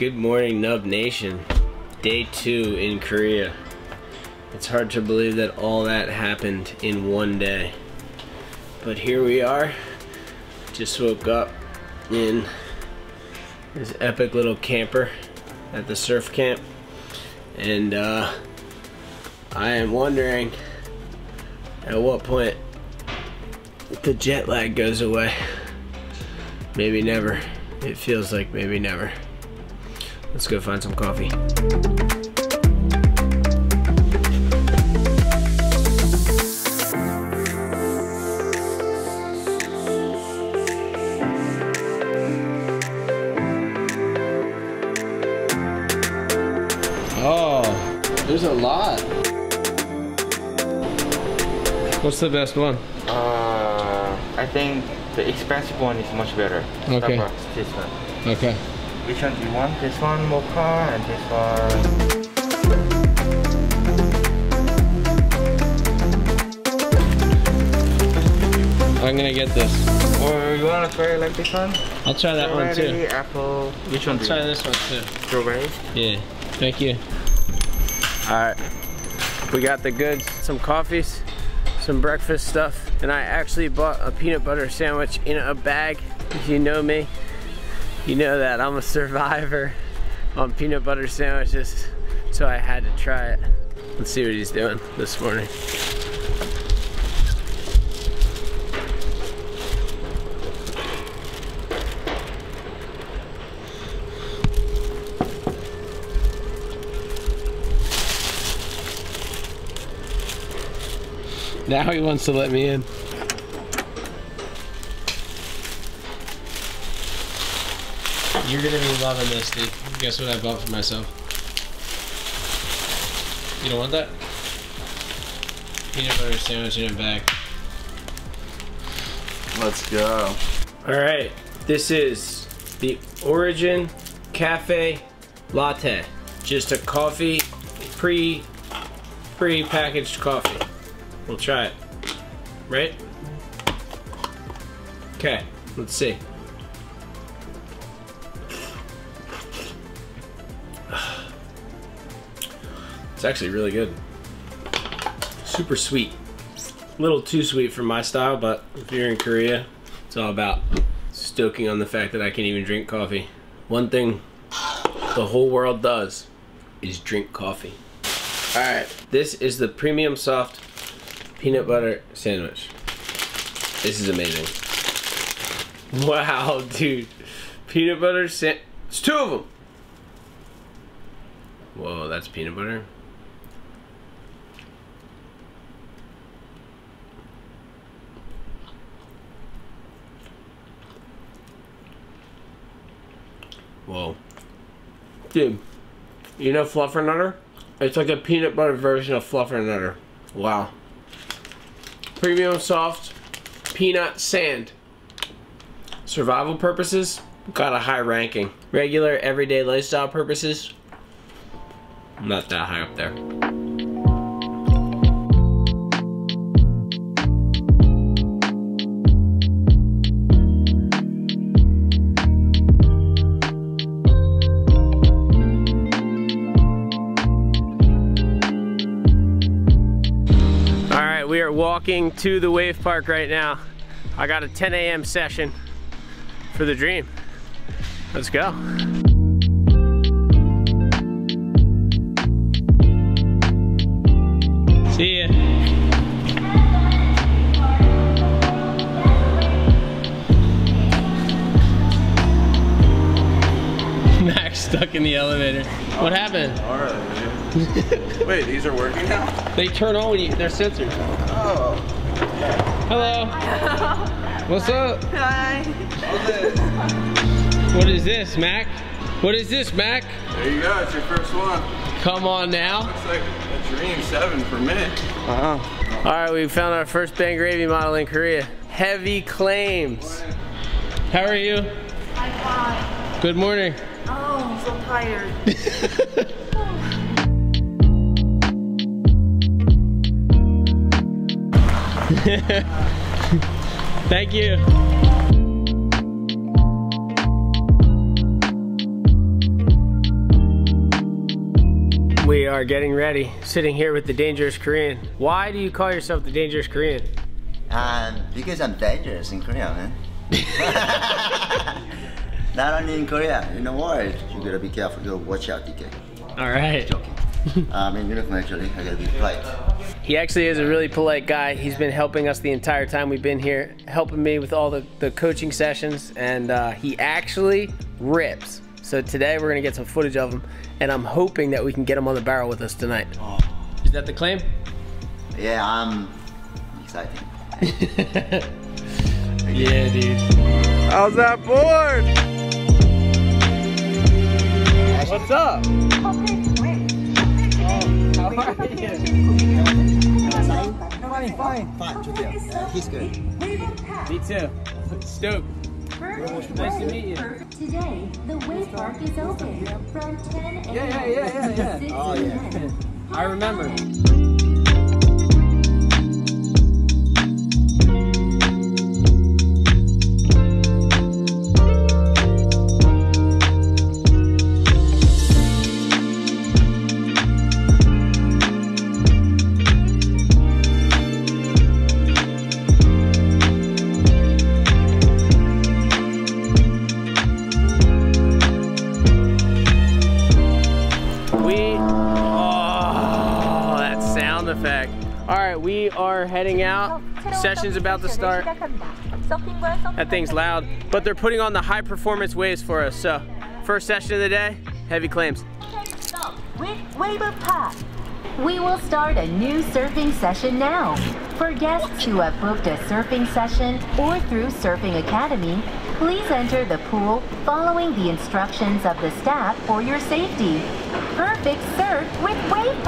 Good morning, Nub Nation. Day two in Korea. It's hard to believe that all that happened in one day. But here we are. Just woke up in this epic little camper at the surf camp. And uh, I am wondering at what point the jet lag goes away. Maybe never. It feels like maybe never. Let's go find some coffee. Oh, there's a lot. What's the best one? Uh, I think the expensive one is much better. Okay. Starbucks, this one. Okay. Which one do you want? This one, mocha, and this one. I'm gonna get this. Or you wanna try like this one? I'll try that one too. apple. Which one? I'll Do try you this one too. Strawberry. Yeah. Thank you. Alright. We got the goods, some coffees, some breakfast stuff, and I actually bought a peanut butter sandwich in a bag. If you know me, you know that I'm a survivor on peanut butter sandwiches, so I had to try it. Let's see what he's doing this morning. Now he wants to let me in. You're gonna be loving this, dude. Guess what I bought for myself? You don't want that? Peanut butter sandwich in a bag. Let's go. Alright, this is the Origin Cafe Latte. Just a coffee, pre pre-packaged coffee. We'll try it. Right? Okay, let's see. It's actually really good. Super sweet. A little too sweet for my style, but if you're in Korea, it's all about stoking on the fact that I can't even drink coffee. One thing the whole world does is drink coffee. Alright, this is the premium soft peanut butter sandwich. This is amazing. Wow, dude. Peanut butter sa- It's two of them. Whoa, that's peanut butter. Whoa. Dude, you know Fluffernutter? It's like a peanut butter version of Fluffernutter. Wow. Premium soft peanut sand. Survival purposes, got a high ranking. Regular everyday lifestyle purposes, not that high up there. We are walking to the wave park right now. I got a 10 a.m. session for the dream. Let's go. See ya. Max stuck in the elevator. What happened? Alright. Wait, these are working now? They turn on when you, they're sensors. Oh. Hello. What's up? Hi. What is this, Mac? What is this, Mac? There you go, it's your first one. Come on now. Looks like a dream seven per for me. Uh-huh. All right, we found our first Ben Gravy model in Korea. Heavy claims. How are you? I'm fine. Good morning. Oh, I'm so tired. Thank you. We are getting ready, sitting here with the Dangerous Korean. Why do you call yourself the Dangerous Korean? Um, because I'm dangerous in Korea, man. Not only in Korea, in the world. You gotta be careful, you gotta watch out, DK. Alright. Joking. I'm in uniform actually, I gotta be polite. He actually is a really polite guy. He's been helping us the entire time we've been here, helping me with all the, the coaching sessions, and uh, he actually rips. So today we're gonna get some footage of him, and I'm hoping that we can get him on the barrel with us tonight. Is that the claim? Yeah, I'm excited. Yeah, dude. How's that board? What's up? How are you? Fine, he's good. Me too. Stoked. Nice to meet you. Today, the wave park is open from 10 a.m. Yeah, yeah, yeah, yeah, yeah. Oh, yeah. I remember. Heading out. Session's about to start. That thing's loud, but they're putting on the high performance waves for us. So, first session of the day, heavy claims. Park. We will start a new surfing session now. For guests who have booked a surfing session or through Surfing Academy, please enter the pool following the instructions of the staff for your safety. Perfect surf with Wave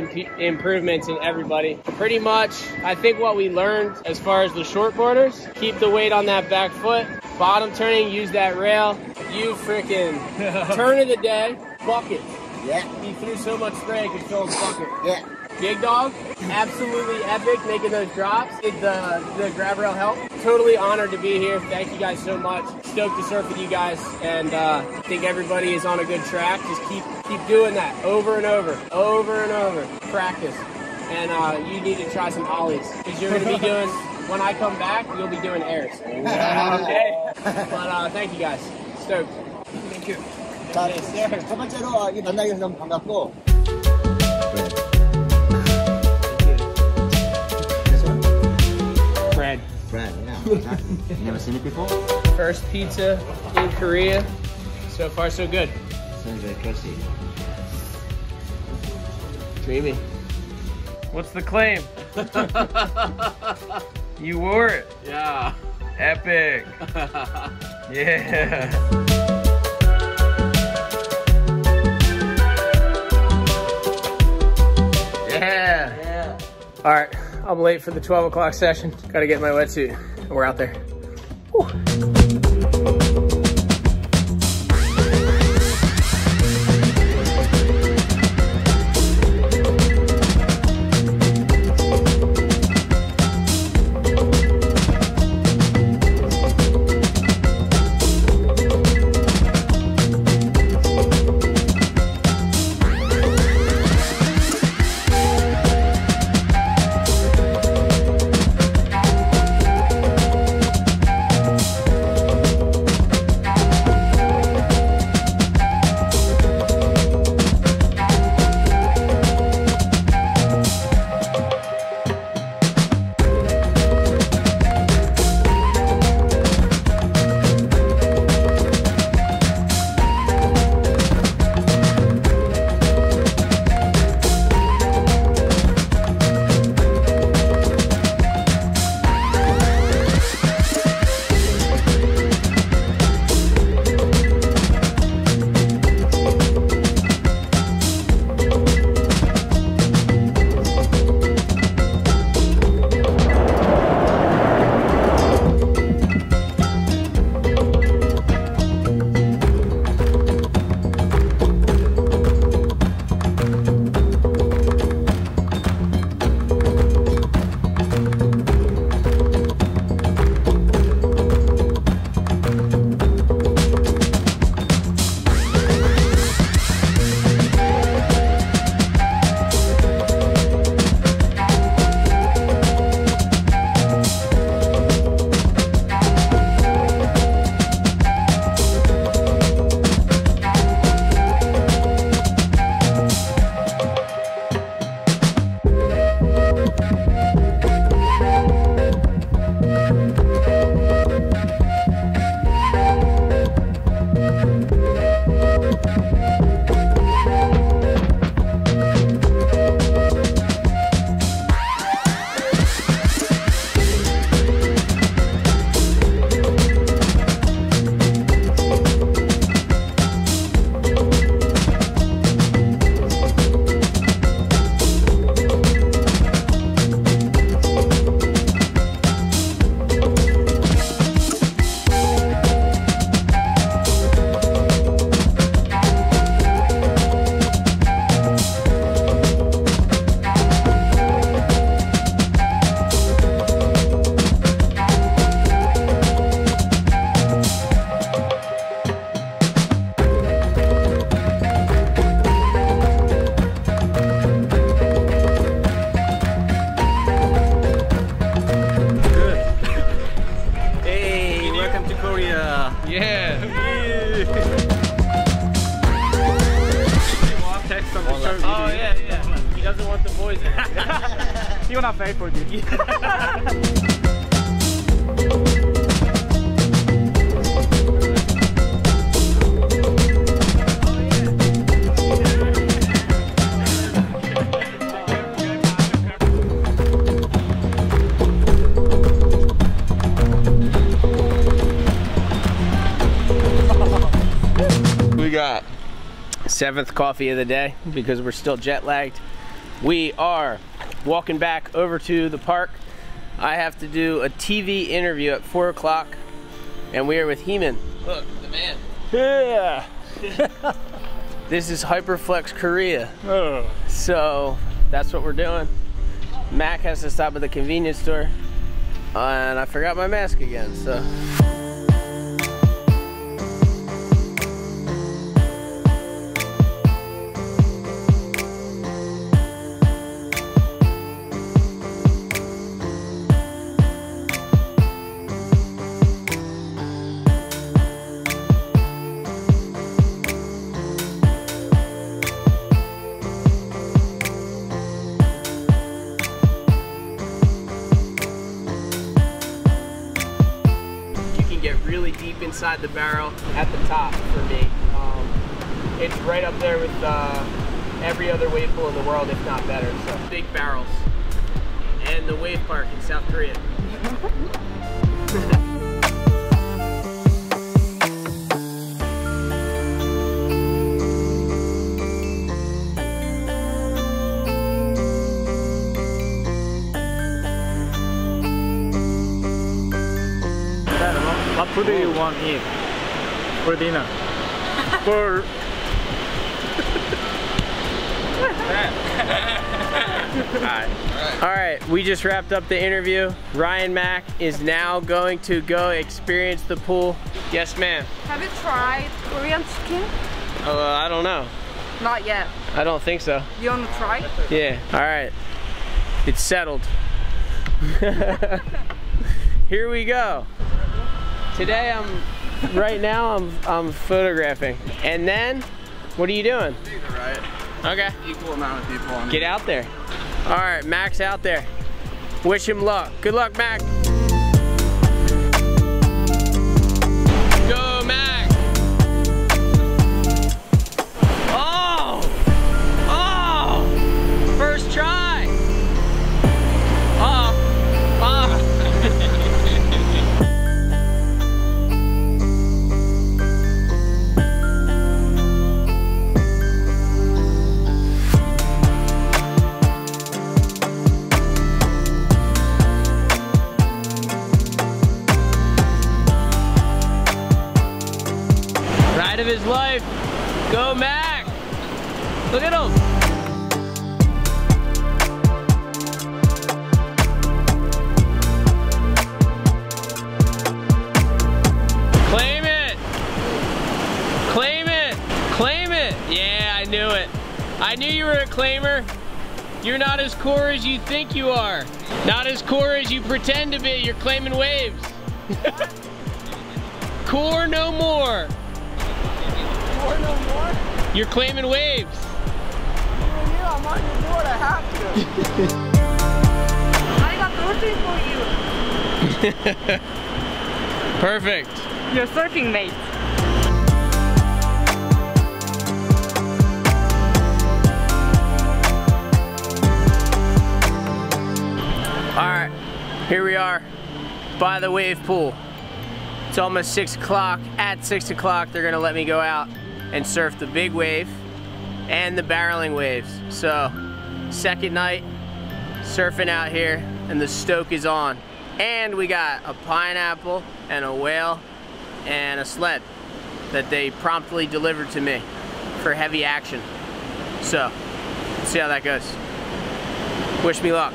imp- improvements in everybody. Pretty much, I think what we learned as far as the shortboarders, keep the weight on that back foot. Bottom turning, use that rail. You freaking turn of the day, bucket. Yeah, He threw so much spray, he could fill his bucket. yeah. Big dog, absolutely epic making those drops. Did the, the grab rail help? Totally honored to be here. Thank you guys so much. Stoked to surf with you guys, and uh, I think everybody is on a good track. Just keep keep doing that over and over, over and over. Practice, and uh, you need to try some ollies because you're going to be doing. When I come back, you'll be doing airs. Okay. But uh, thank you guys. Stoked. Thank you. 자, Yes, sir. 첫 번째로 이 만나게 해서 너무 반갑고. Brad. Brand, yeah. you never seen it before? First pizza in Korea. So far, so good. Sounds very crusty. Dreamy. What's the claim? you wore it. Yeah. Epic. yeah. Yeah. Yeah. All right, I'm late for the 12 o'clock session. Got to get my wetsuit. and We're out there. Whew. Hey, Korea. Yeah. Text on the shirt. Oh, yeah, yeah. He doesn't want the boys in He will not pay for this. Seventh coffee of the day because we're still jet lagged. We are walking back over to the park. I have to do a TV interview at four o'clock and we are with Heeman. Look, the man. Yeah. this is Hyperflex Korea. Oh. So that's what we're doing. Mac has to stop at the convenience store. and I forgot my mask again, so. Inside the barrel at the top for me. Um, it's right up there with uh, every other wave pool in the world, if not better. So big barrels and the wave park in South Korea. What do you want to eat for dinner? for All right, we just wrapped up the interview. Ryan Mack is now going to go experience the pool. Yes, ma'am. Have you tried Korean chicken? Uh, I don't know. Not yet. I don't think so. You wanna try? Yeah, all right. It's settled. Here we go. Today I'm, right now I'm, I'm photographing. And then, what are you doing? Right. Okay. Equal amount of people Get out there. All right, Max out there. Wish him luck. Good luck, Mac. You're not as core as you think you are. Not as core as you pretend to be. You're claiming waves. core no more. Core no more? You're claiming waves. Yeah, I'm gonna do what I have to. I got for you. Perfect. Your surfing mate. All right, here we are by the wave pool. It's almost six o'clock. At six o'clock, they're gonna let me go out and surf the big wave and the barreling waves. So, second night surfing out here and the stoke is on. And we got a pineapple and a whale and a sled that they promptly delivered to me for heavy action. So, see how that goes. Wish me luck.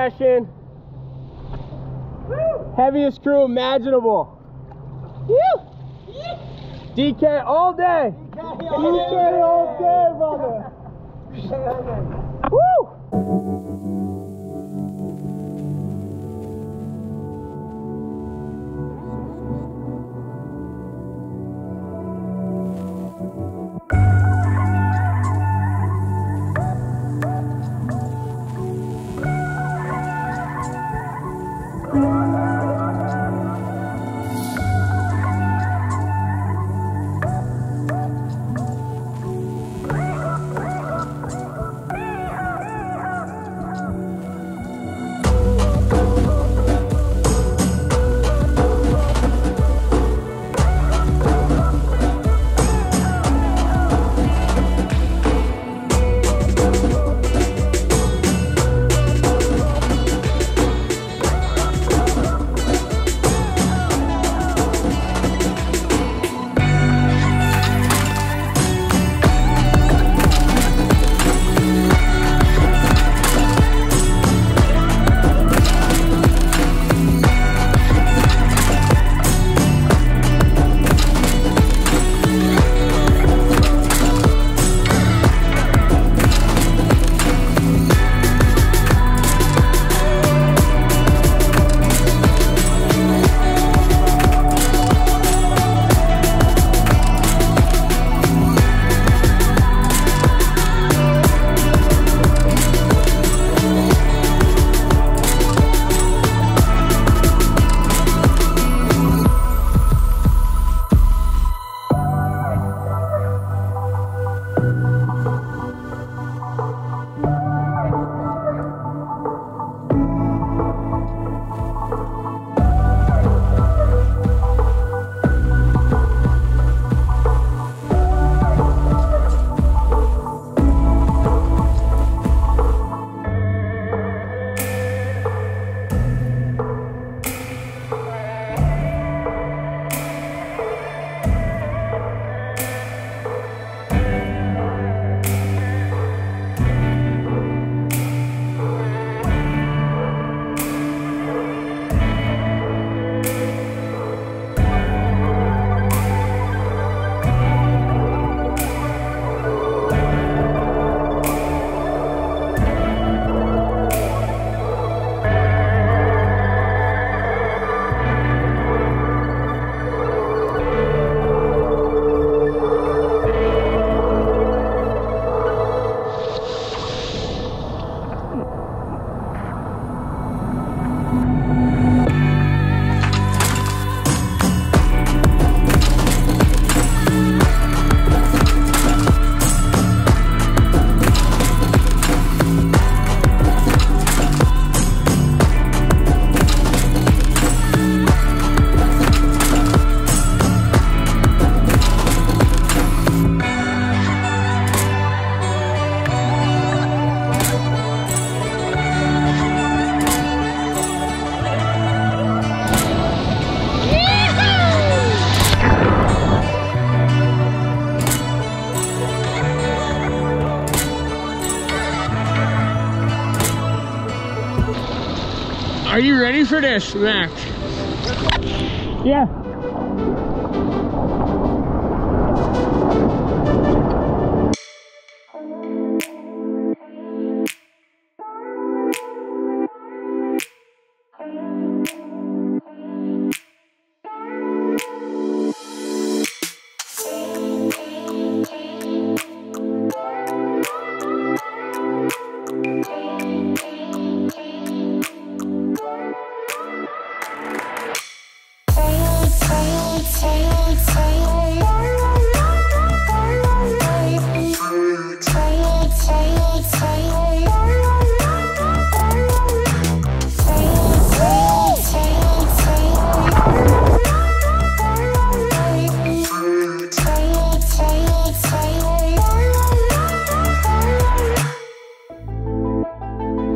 Session. Heaviest crew imaginable. Woo! DK all day. DK all day, brother. Woo! Are you ready for this, Max? Yeah.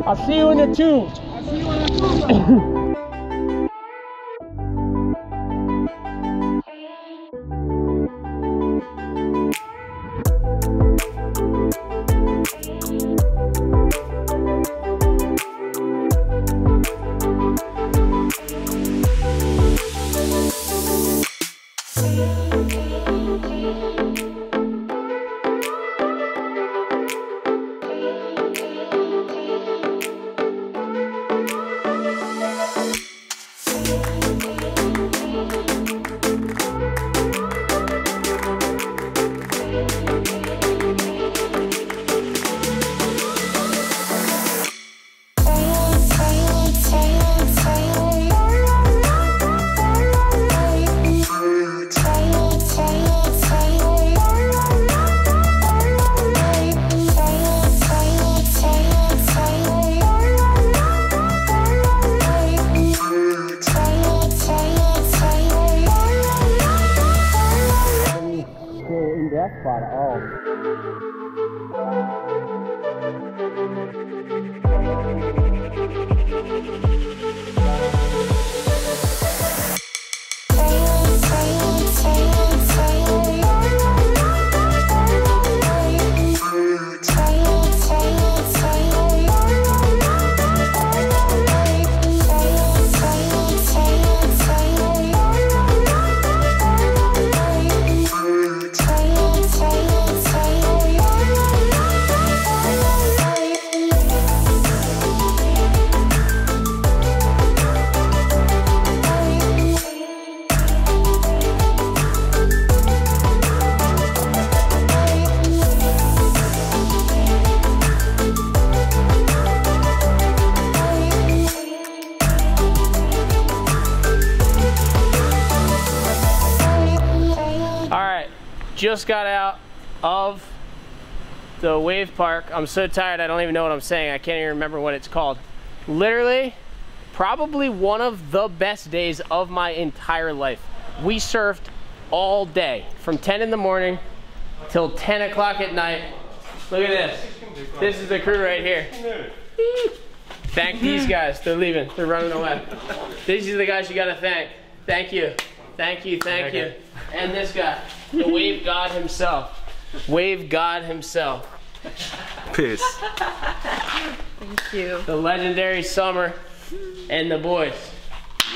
I'll see you in the tube. just got out of the wave park. I'm so tired, I don't even know what I'm saying. I can't even remember what it's called. Literally, probably one of the best days of my entire life. We surfed all day from 10 in the morning till 10 o'clock at night. Look at this. This is the crew right here. Thank these guys. They're leaving. They're running away. These are the guys you gotta thank. Thank you. Thank you. Thank you. And this guy, the wave god himself. Wave god himself. Peace. Thank you. The legendary Summer and the boys.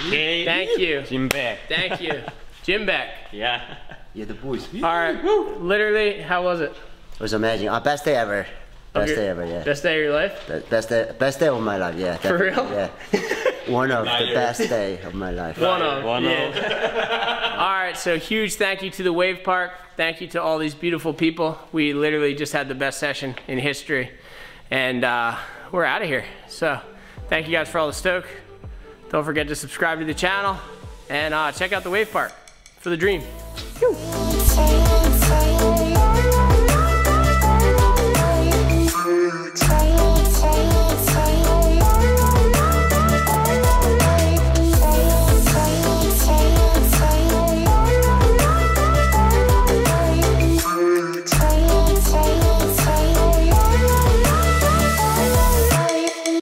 Thank you. Jim Beck. Thank you. Jim Beck. Yeah. Yeah, the boys. All right. Literally, how was it? It was amazing. Our best day ever. Best your- day ever, yeah. Best day of your life? Be- Best day, best day of my life, yeah. For real? Yeah. One of the best day of my life. One of. One yeah. all right, so huge thank you to the Wave Park. Thank you to all these beautiful people. We literally just had the best session in history. And uh, we're out of here. So thank you guys for all the stoke. Don't forget to subscribe to the channel and uh, check out the Wave Park for the dream.